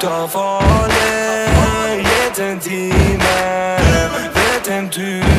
Ta farlig, jeden time Vet du